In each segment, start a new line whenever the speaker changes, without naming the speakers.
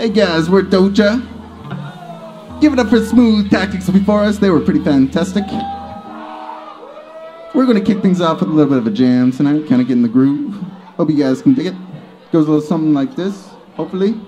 Hey guys, we're Doja. Give it up for Smooth Tactics before us. They were pretty fantastic. We're to kick things off with a little bit of a jam tonight, kind of get in the groove. Hope you guys can dig it. Goes a little something like this, hopefully.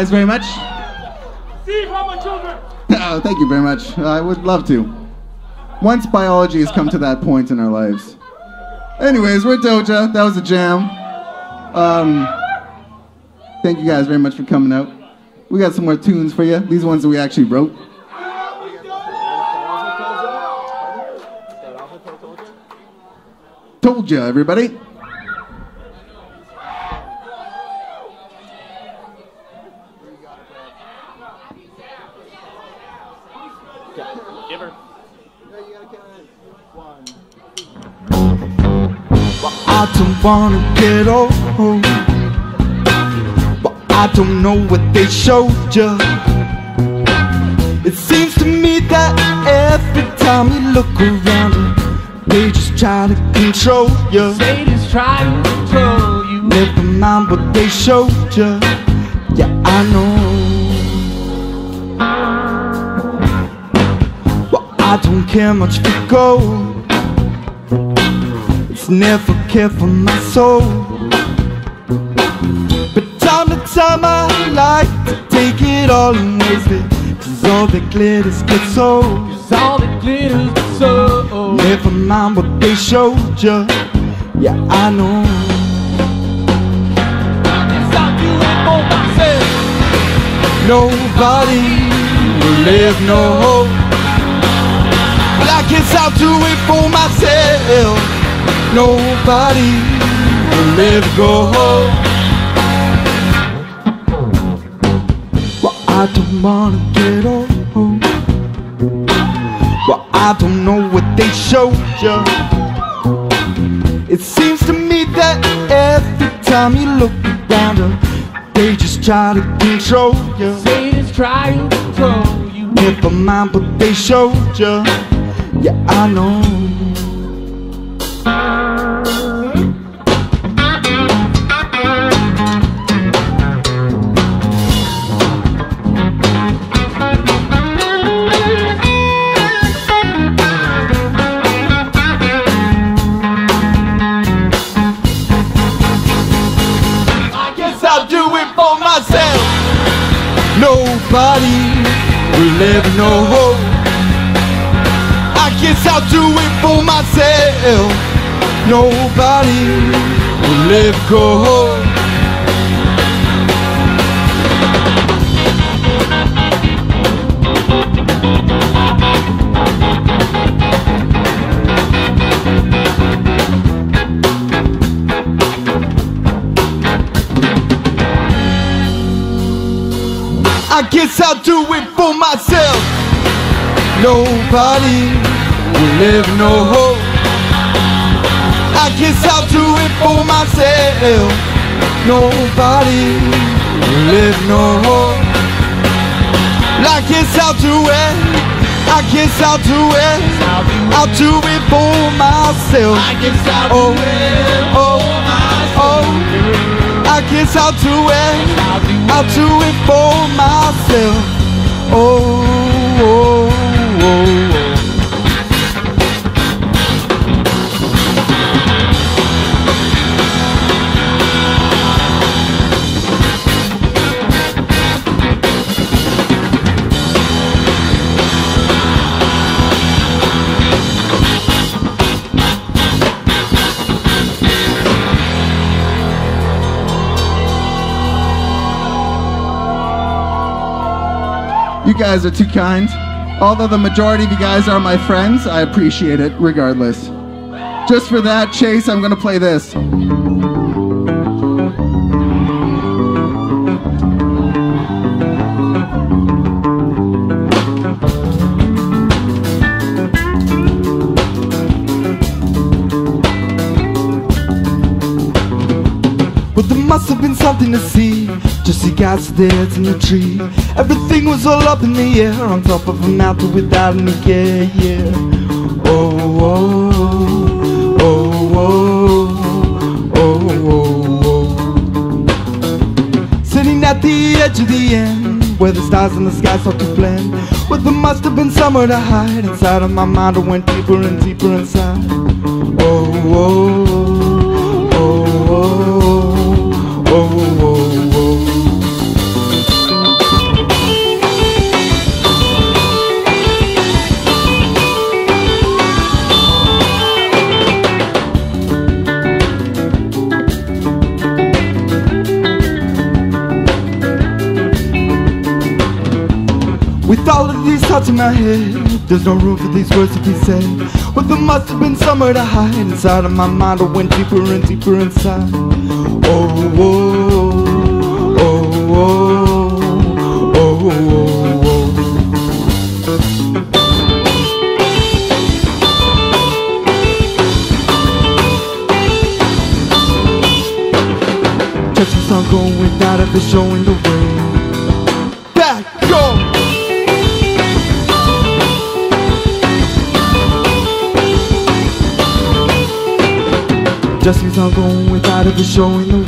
Guys very much.
Steve, how my children?
Oh, thank you very much. I would love to. Once biology has come to that point in our lives. Anyways, we're Doja. That was a jam. Um, thank you guys very much for coming out. We got some more tunes for you. These ones that we actually wrote. Told you, everybody.
Wanna get old. But I don't know what they showed you. It seems to me that every time you look around, they just try to control you.
Satan's try to control you.
Never mind what they showed you. Yeah, I know. Well, I don't care much for gold. Never cared for my soul. But time to time I like to take it all and waste it. Cause all that glitters gets old.
Cause all that glitters is so.
Never mind what they showed you. Yeah, I know.
Yes, I'll do it for myself.
Nobody will live no hope. But I guess I'll do it for myself. Nobody will live go home. Well, I don't wanna get old. Well, I don't know what they showed you. It seems to me that every time you look around they just try to control you.
just try to control you.
Never mind but they showed you. Yeah, I know. Nobody will no hope. I guess I'll do it for myself. Nobody will live go I guess I'll do it for myself. Nobody will live no hope. I guess I'll do it for myself. Nobody will live no hope. I guess I'll do it. I guess I'll do it. I'll do it for myself.
I guess I'll
Oh,
do it
oh,
myself.
oh. I guess I'll do it.
I'll do
it for myself. Oh, oh, oh, oh.
oh. Guys are too kind. Although the majority of you guys are my friends, I appreciate it regardless. Just for that, Chase, I'm gonna play this.
But there must have been something to see. Just see guys there in the tree. Everything was all up in the air on top of a mountain without any care. Yeah. Oh, oh, oh, oh, oh, oh, oh. Sitting at the edge of the end, where the stars in the sky start to blend. Well, there must have been somewhere to hide inside of my mind. I went deeper and deeper inside. Oh, oh, thoughts in my head, there's no room for these words to be said. Well, there must have been somewhere to hide inside of my mind. I went deeper and deeper inside. Oh, oh, oh, oh, oh, oh, oh. Touch the song going without ever showing the way. Keeps on going without ever showing the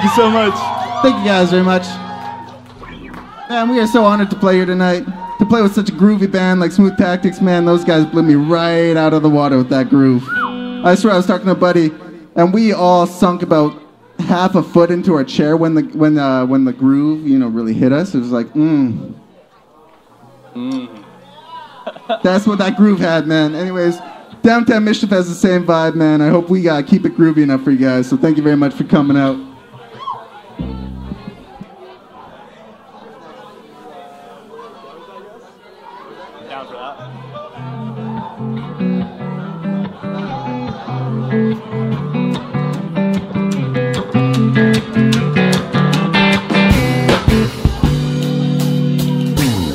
Thank you so much.
Thank you guys very much. Man, we are so honored to play here tonight. To play with such a groovy band like Smooth Tactics, man, those guys blew me right out of the water with that groove. I swear I was talking to a buddy, and we all sunk about half a foot into our chair when the when uh, when the groove, you know, really hit us. It was like, mmm. That's what that groove had, man. Anyways, Downtown Mischief has the same vibe, man. I hope we uh, keep it groovy enough for you guys. So thank you very much for coming out.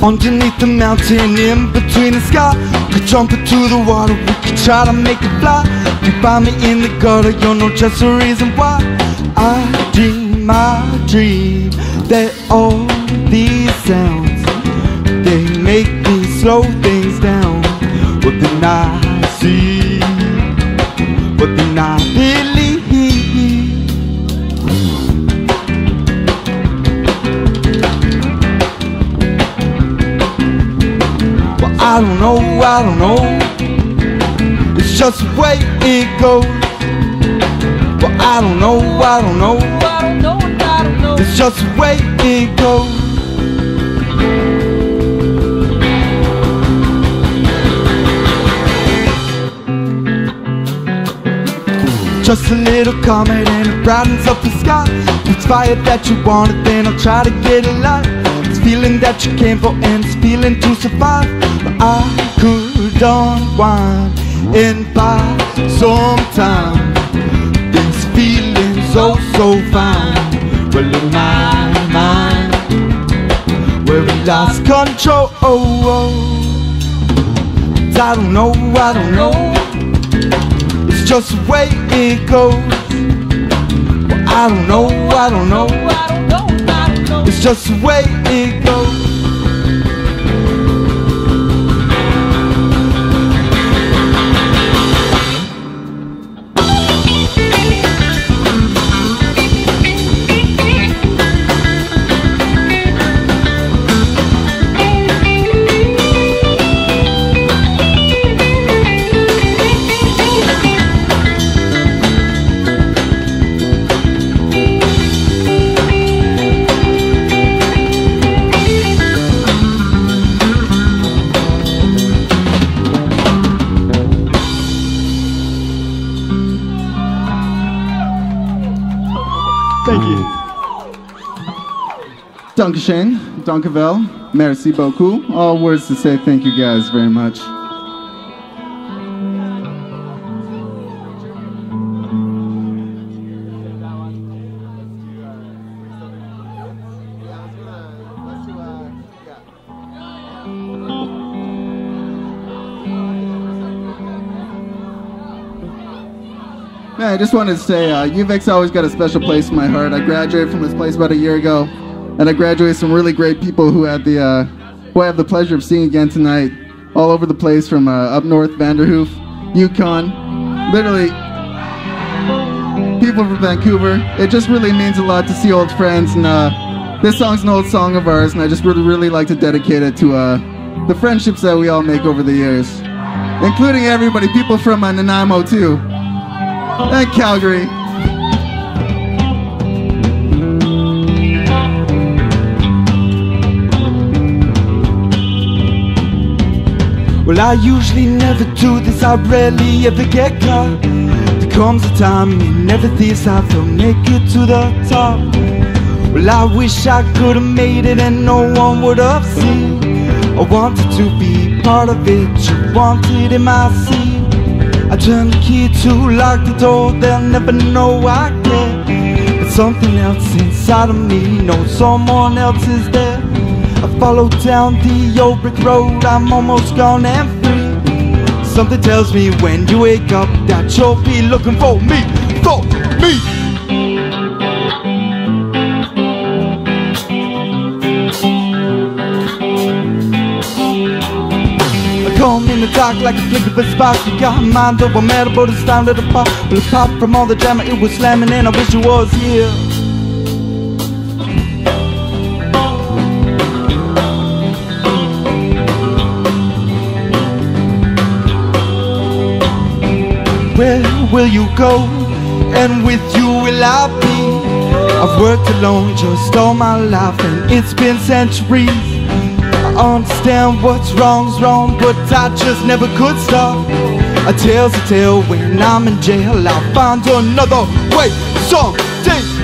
Underneath the mountain, in between the sky Could jump into the water, we could try to make it fly. You find me in the gutter, you know just the reason why. I dream my dream That all these sounds They make me slow things down. But then I see I don't know, I don't know. It's just the way it goes. Well, I don't know, I don't know.
I don't know, I don't know.
It's just the way it goes. Just a little comet and it brightens up the sky. It's fire that you want, wanted, then I'll try to get a light. Feeling that you came for and feeling to survive. But I could unwind and buy some time. This feeling so, so fine. Well, in my mind, where we lost control. I don't know, I don't know. It's just the way it goes. Well, I don't know, I don't know. Just the way it goes.
Dankeschön, Dankevel, merci beaucoup. All words to say thank you guys very much. I just wanted to say, uh, UVic's always got a special place in my heart. I graduated from this place about a year ago, and I graduated some really great people who had the, uh, who I have the pleasure of seeing again tonight, all over the place from uh, up north, Vanderhoof, Yukon, literally people from Vancouver. It just really means a lot to see old friends, and uh, this song's an old song of ours, and I just really, really like to dedicate it to uh, the friendships that we all make over the years, including everybody, people from uh, Nanaimo too, and Calgary.
Well, I usually never do this, I rarely ever get caught. There comes a time in everything I feel make it to the top. Well, I wish I could have made it and no one would have seen. I wanted to be part of it, you wanted in my seat. I turned the key to lock the door, they'll never know I care. But something else inside of me knows someone else is there. Follow down the old brick road, I'm almost gone and free. Something tells me when you wake up that you'll be looking for me, for me. Come in the dark like a flick of a spark. You got my mind over matter, but it's time to depart. But apart from all the drama, it was slamming, and I wish you was here. Will you go? And with you will I be? I've worked alone just all my life and it's been centuries. I understand what's wrong's wrong, but I just never could stop. A tale's a tale when I'm in jail. I'll find another way someday.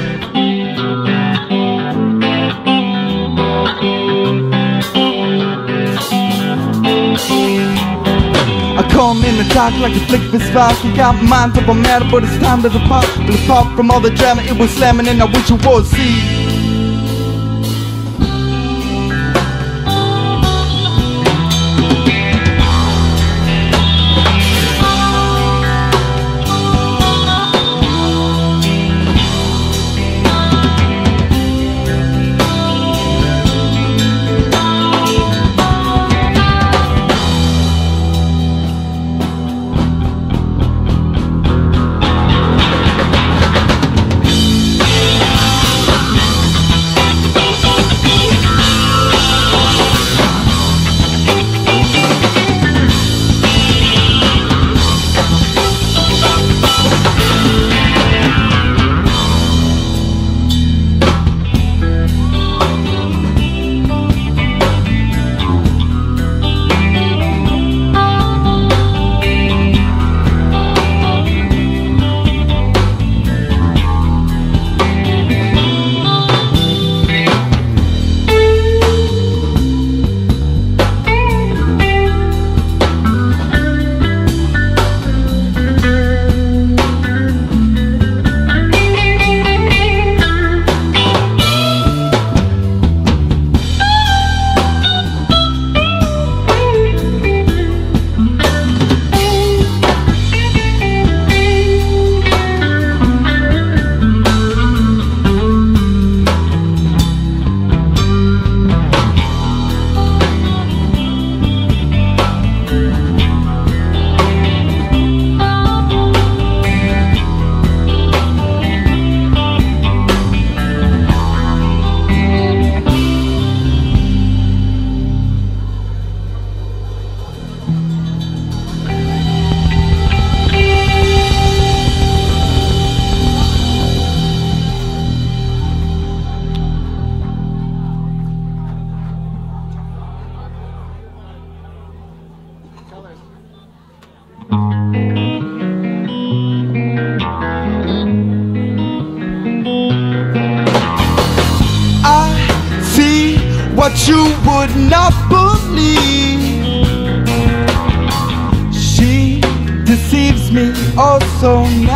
In the dark like a flick a spark. You got mind up on matter, but it's time to depart. But apart from all the drama, it was slamming, and I wish you would see.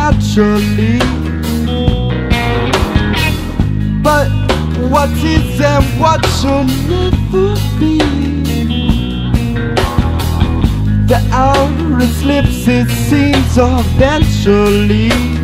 Naturally. But what is and what should never be. The outer slips, it seems eventually.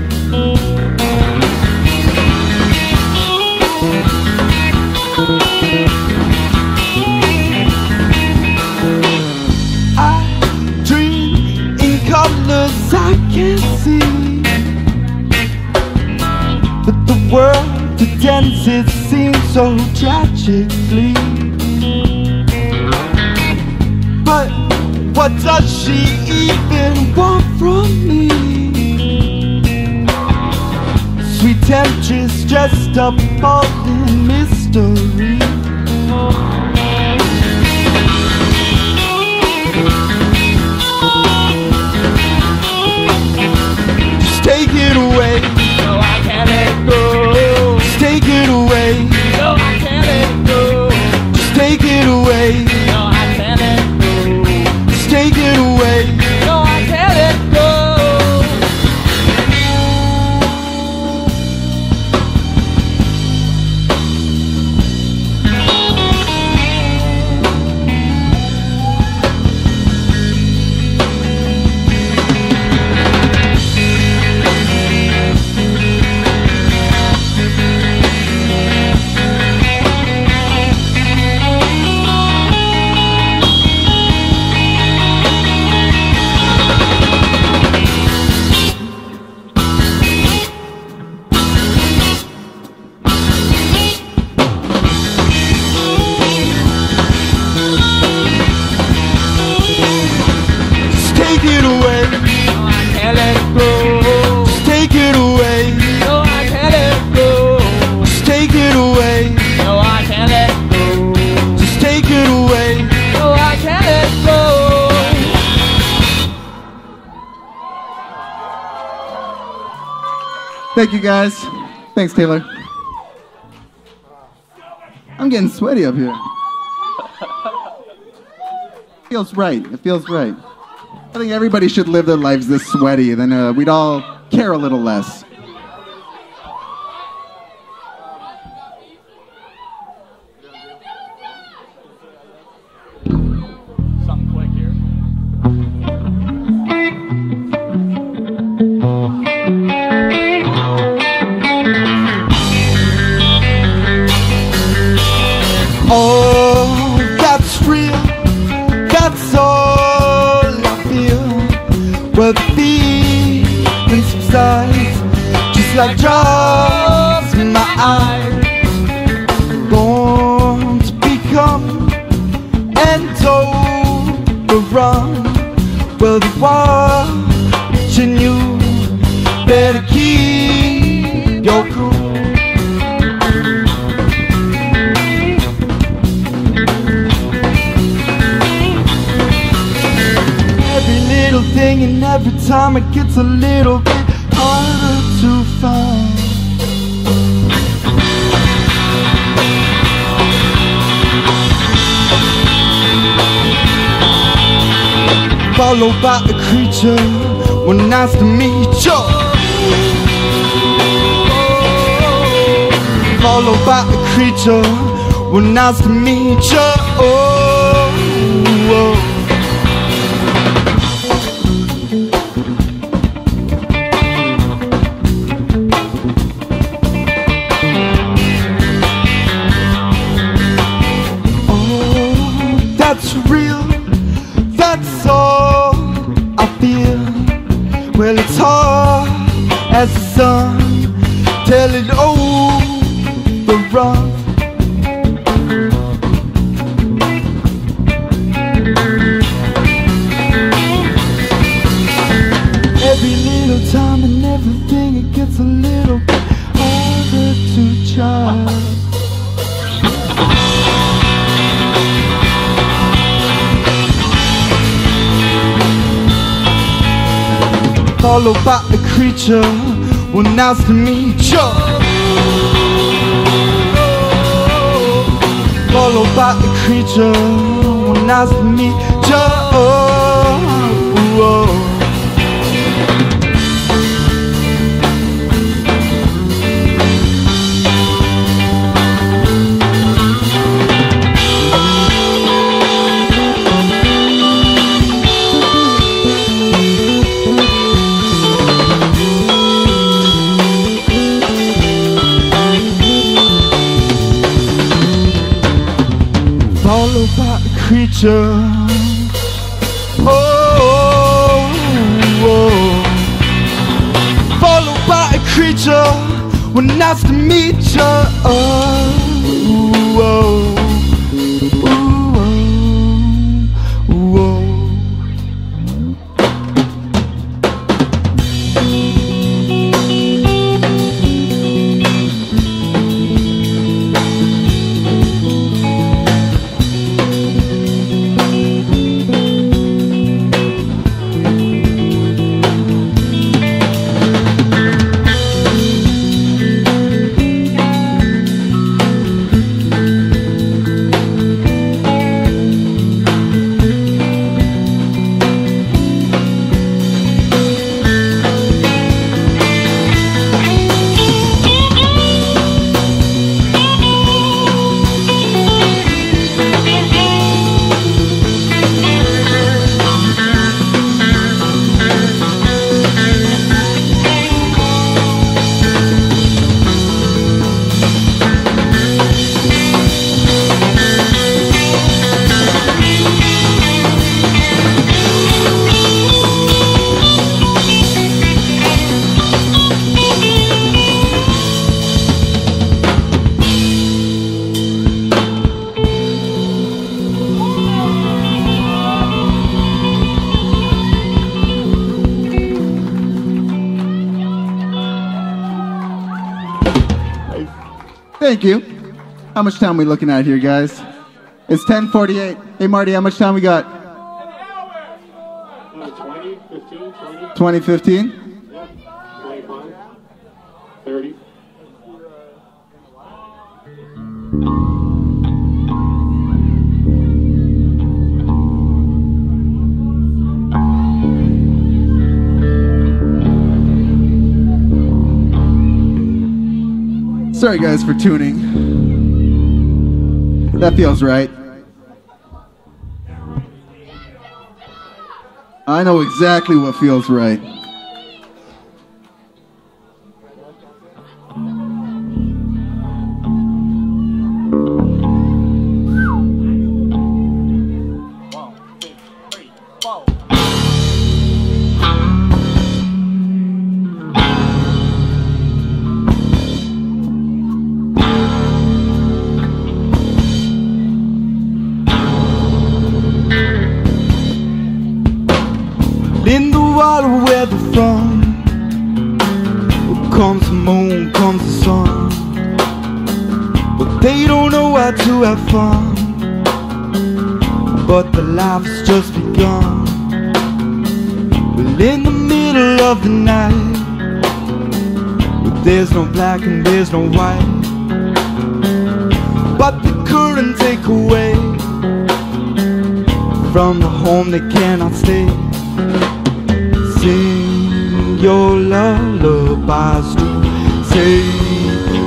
world pretends it seems so tragically But what does she even want from me? Sweet temptress dressed up all in mystery
party up here. Feels right. It feels right. I think everybody should live their lives this sweaty, then uh, we'd all care a little less.
nice to meet you. all about the creature. Well, nice to meet you. All about the creature. Well, nice to meet you. Creature. Oh, oh. oh. followed by a creature. Well, nice to meet you.
Thank you. How much time we looking at here, guys? It's 10:48. Hey, Marty, how much time we got?
20, 15, 20,
2015.
25, 30.
Sorry, guys, for tuning. That feels right. I know exactly what feels right.
Life's just begun. Well, in the middle of the night, but there's no black and there's no white. But the current take away from the home they cannot stay. Sing your lullabies to say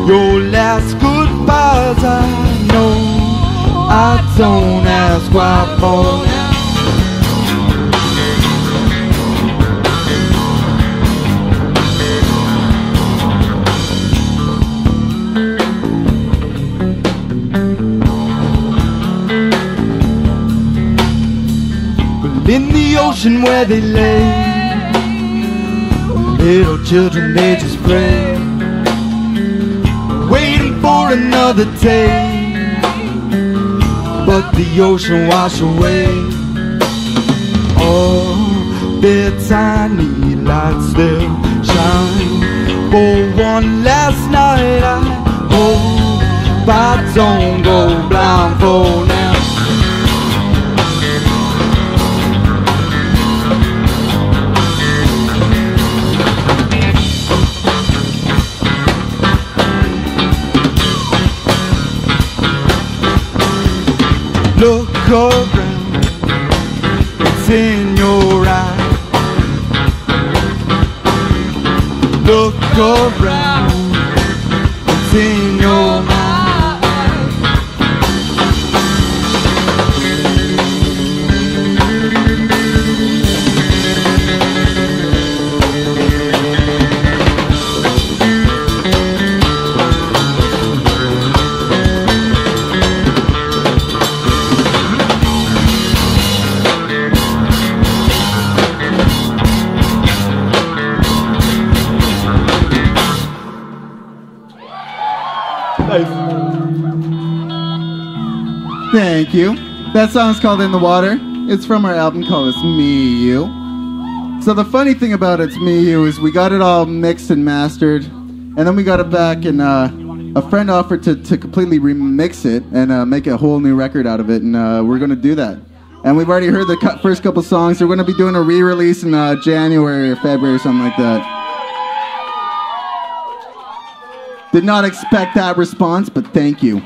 your last goodbyes. I don't ask why for But in the ocean where they lay Little children, they just pray, waiting for another day. But the ocean wash away all their tiny lights. They'll shine for one last night. I hope I don't go blind for now. Look around, it's in your eyes. Look around, That song's called In the Water. It's from our album called It's Me You. So the funny thing about It's Me You is we got it all mixed and mastered, and then we got it back, and uh, a friend offered to, to completely remix it and uh, make a whole new record out of it, and uh, we're gonna do that. And we've already heard the cu- first couple songs. We're gonna be doing a re-release in uh, January or February or something like that. Did not expect that response, but thank you.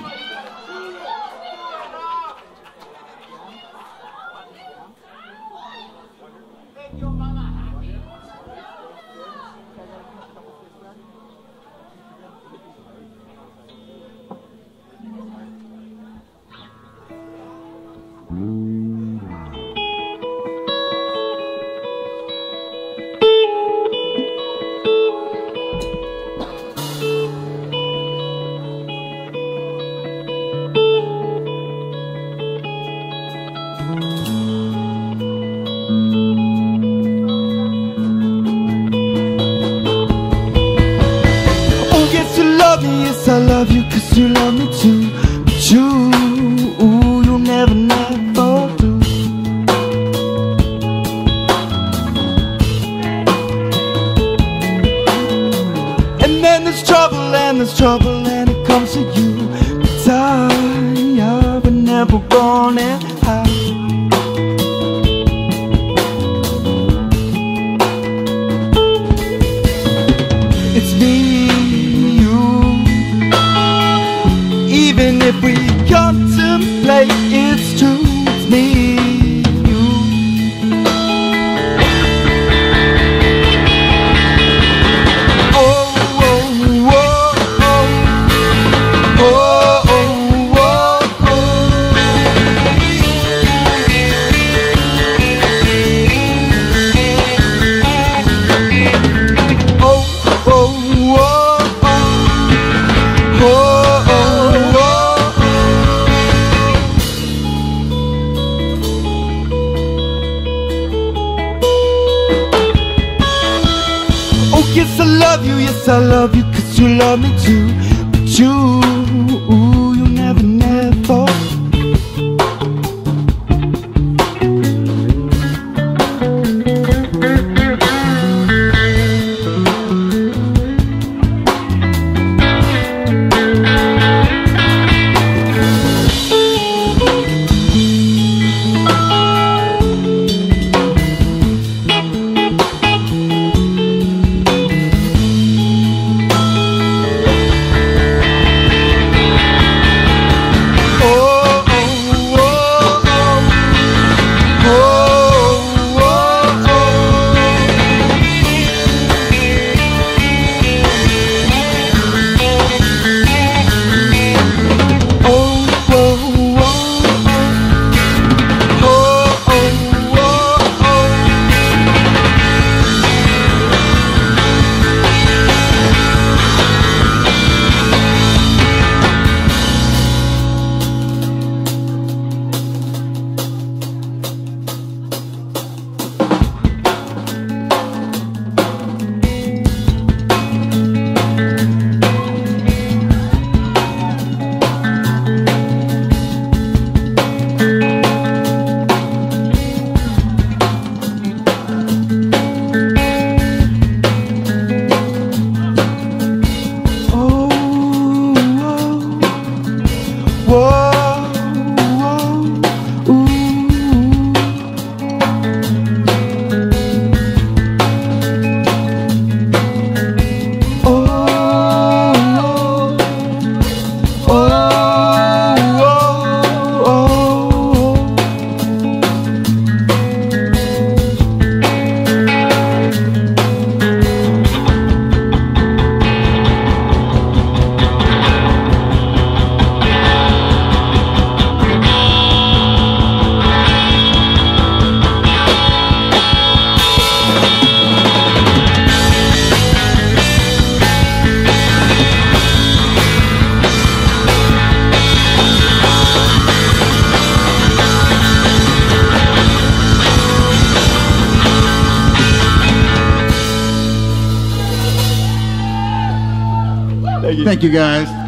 Thank you guys.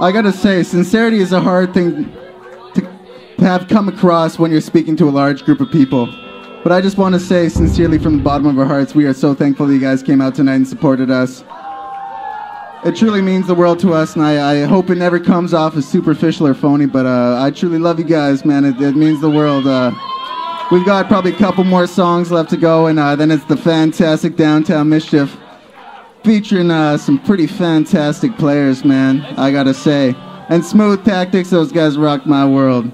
I gotta say, sincerity is a hard thing to have come across when you're speaking to a large group of people. But I just want to say sincerely from the bottom of our hearts, we are so thankful that you guys came out tonight and supported us. It truly means the world to us, and I, I hope it never comes off as superficial or phony, but uh, I truly love you guys, man. It, it means the world. Uh, we've got probably a couple more songs left to go, and uh, then it's the fantastic Downtown Mischief featuring uh, some pretty fantastic players, man. I gotta say, and Smooth Tactics. Those guys rock my world.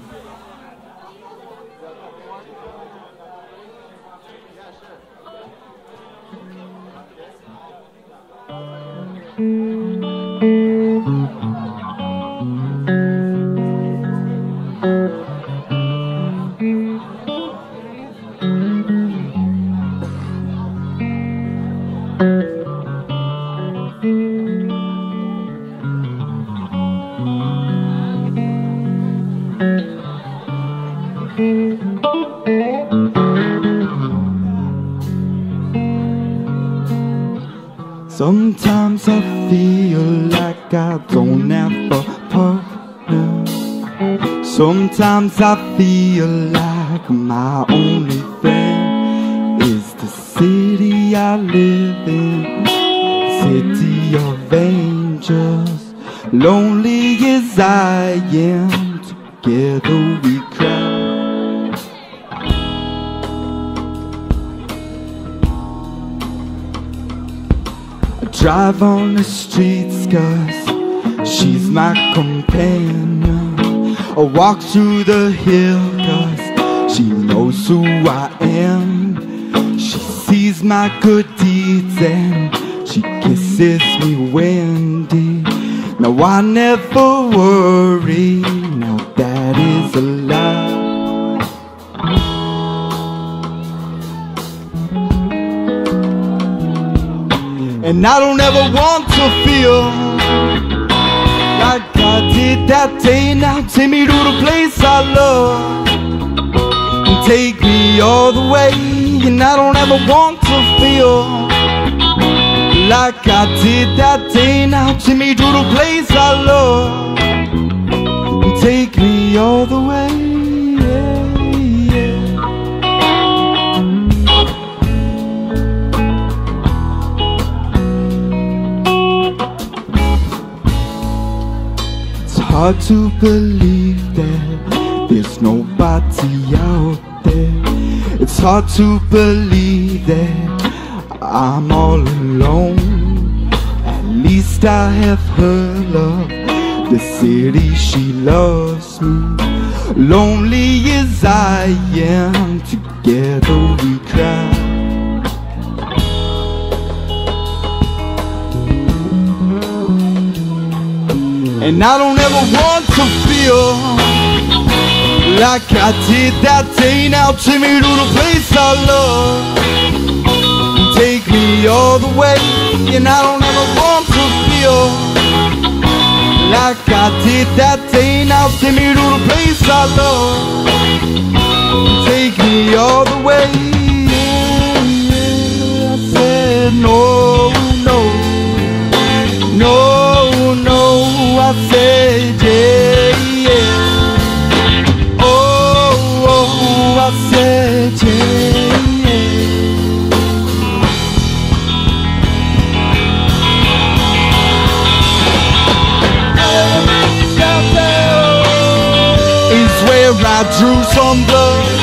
Sometimes I feel like I don't have a partner. Sometimes I feel like my only friend is the city I live in, city of angels. Lonely as I am, together we cry. I drive on the streets cause she's my companion. I walk through the hill cause she knows who I am. She sees my good deeds and she kisses me windy. Now I never worry. That is a lie. And I don't ever want to feel like I did that day. Now take me to the place I love and take me all the way. And I don't ever want to feel like I did that day. Now take me to the place I love all the way. Yeah, yeah. It's hard to believe that there's nobody out there. It's hard to believe that I'm all alone. At least I have her love, the city she loves me. Lonely as I am, together we cry. And I don't ever want to feel like I did that day. Now take me to the place I love. Take me all the way. And I don't ever want to feel did that day. Now take me to the place I love. Take me all the way. I said no, no. No, no, I said I drew some blood.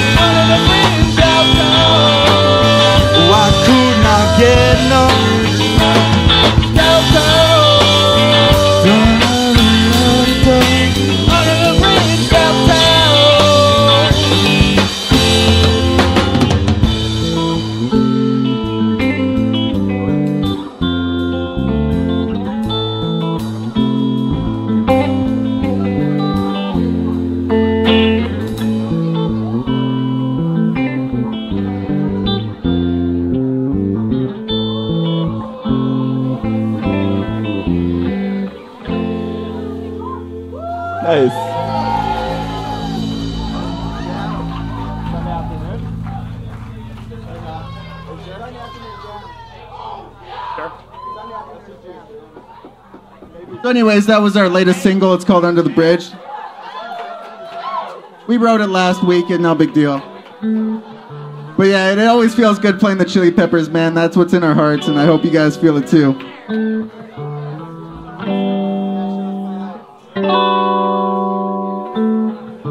Anyways, that was our latest single. It's called Under the Bridge. We wrote it last week, and no big deal. But yeah, it always feels good playing the Chili Peppers, man. That's what's in our hearts, and I hope you guys feel it too.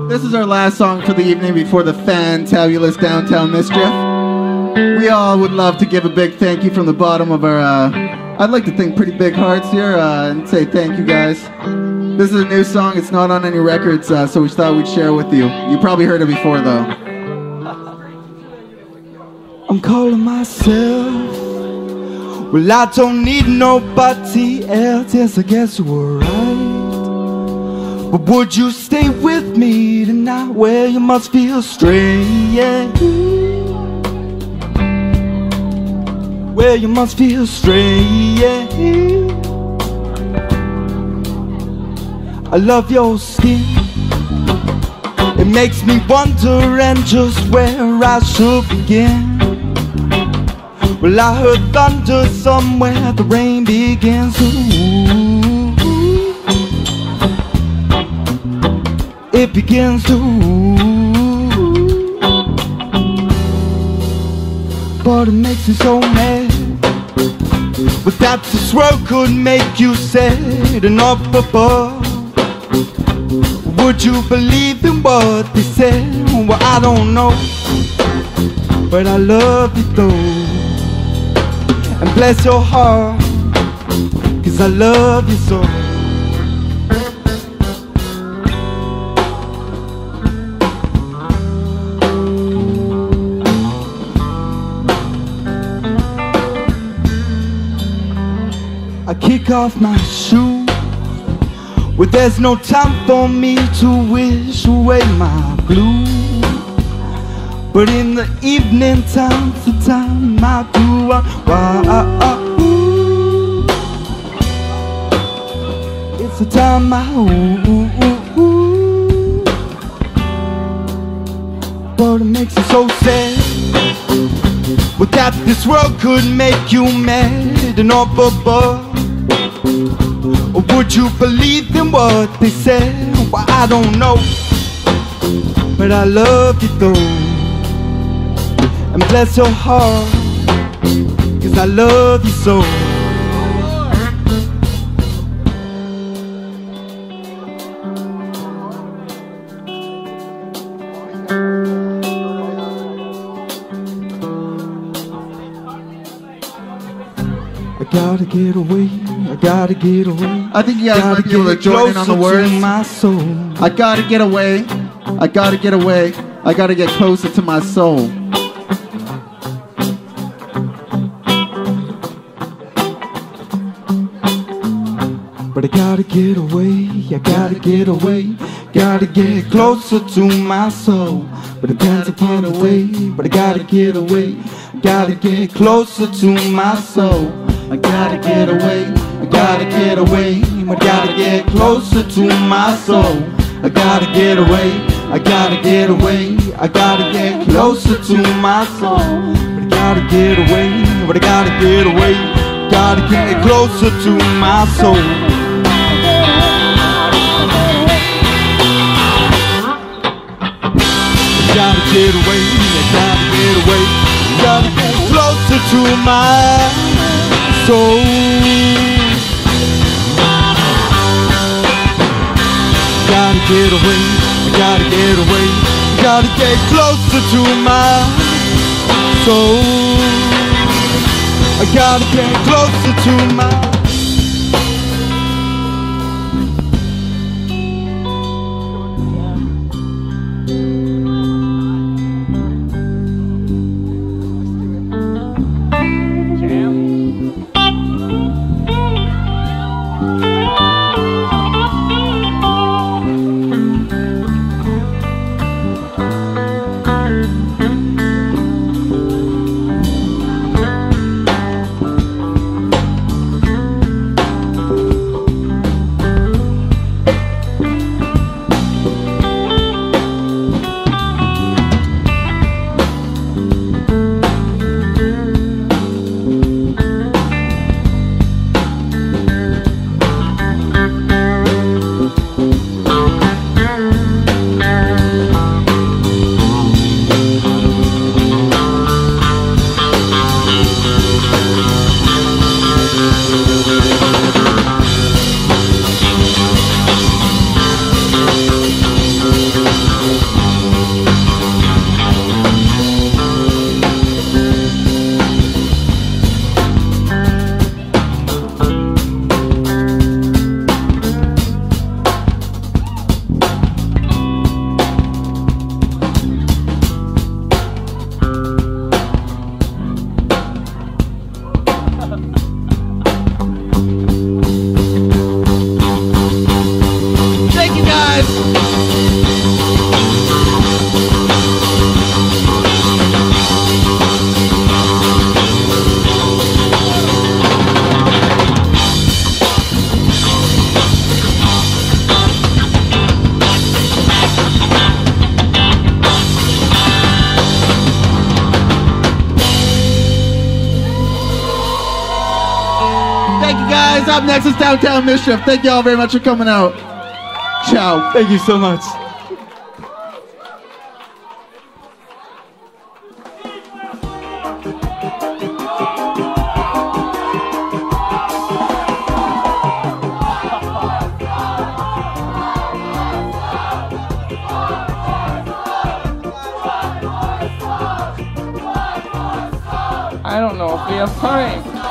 This is our last song for the evening before the fantabulous Downtown Mischief. We all would love to give a big thank you from the bottom of our, uh, I'd like to think pretty big hearts here uh, and say thank you guys. This is a new song, it's not on any records, uh, so we thought we'd share it with you. You probably heard it before though.
I'm calling myself. Well, I don't need nobody else. Yes, I guess were right. But would you stay with me tonight? Well, you must feel strange. Well, you must feel strange. I love your skin. It makes me wonder and just where I should begin. Well, I heard thunder somewhere, the rain begins. Ooh, it begins to. But it makes me so mad. But that this world could make you sad and up above. Would you believe in what they said? Well, I don't know. But I love you though. And bless your heart. Cause I love you so. Off my shoe But there's no time for me to wish away my blue. But in the evening time's the time I do unwind. It's the time I ooh, ooh, ooh. But it makes it so sad. But that this world could make you mad and up above. Would you believe in what they said? Well, I don't know. But I love you though. And bless your heart. Cause I love you so. I gotta get away, I gotta get away.
I think you guys
Gotta
might be able to
get
join in on the words.
my soul.
I gotta get away. I gotta get away. I gotta get closer to my soul.
But I gotta get away, I gotta get away, gotta get closer to my soul. But it depends upon the way, but I gotta get away, gotta get closer to my soul. I gotta get away, gotta get away, I gotta get closer to my soul. I gotta get away, I gotta get away, I gotta get closer to my soul. I gotta get away, but I gotta get away, gotta get closer to my soul. Gotta get away, gotta get away, gotta get closer to my soul. Gotta get away, I gotta get away, I gotta get closer to my soul. I gotta get closer to my
Downtown Mischief. Thank you all very much for coming out. Ciao.
Thank you so much.
I don't know if we have time.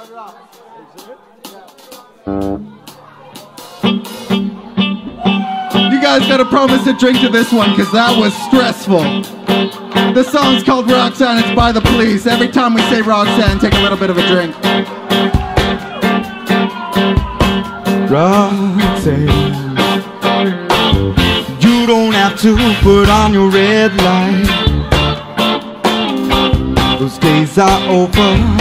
You guys gotta promise to drink to this one, cause that was stressful. The song's called Roxanne, it's by the police. Every time we say Roxanne, take a little bit of a drink.
Roxanne, you don't have to put on your red light. Those days are over.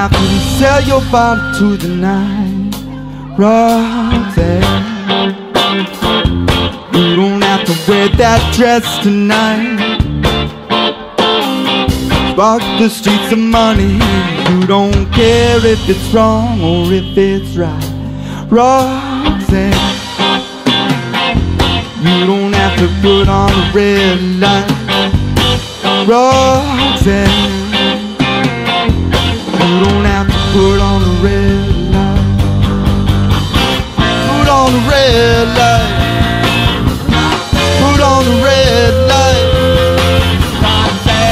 Have to sell your body to the night. Roxanne, you don't have to wear that dress tonight. Walk the streets of money. You don't care if it's wrong or if it's right. Roxanne, you don't have to put on a red light. Roxanne, you don't have to put on a red light. Put on the red light. Put on the red light.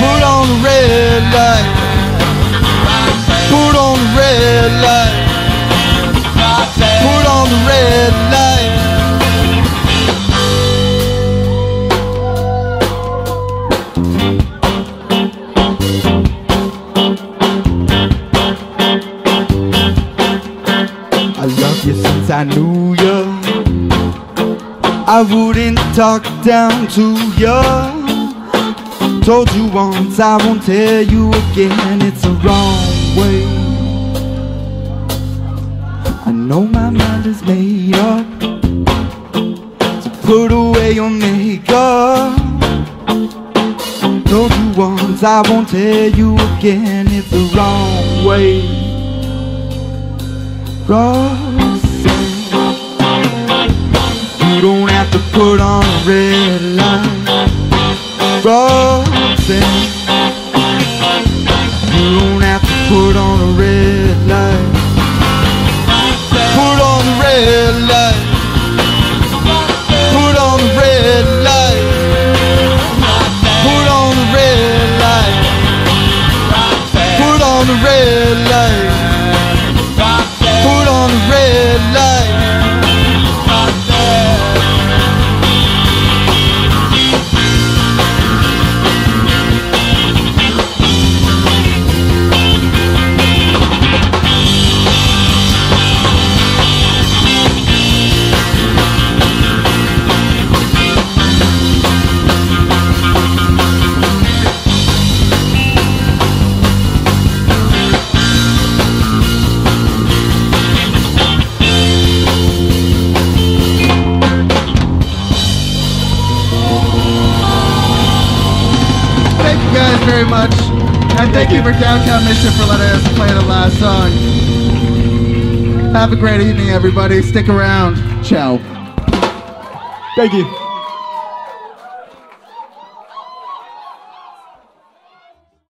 Put on the red light. Put on the red light. Put on the red light. I wouldn't talk down to you. Told you once, I won't tell you again. It's the wrong way. I know my mind is made up. So put away your makeup. Told you once, I won't tell you again. It's the wrong way. Roxanne, you don't put on a red light. Roxanne, you don't have to put on a red light. Put on the red light. Put on the red light. Put on the red light. Put on the red light. Put on the red light.
Much. And thank you for Downtown Mission for letting us play the last song. Have a great evening, everybody. Stick around. Ciao.
Thank you.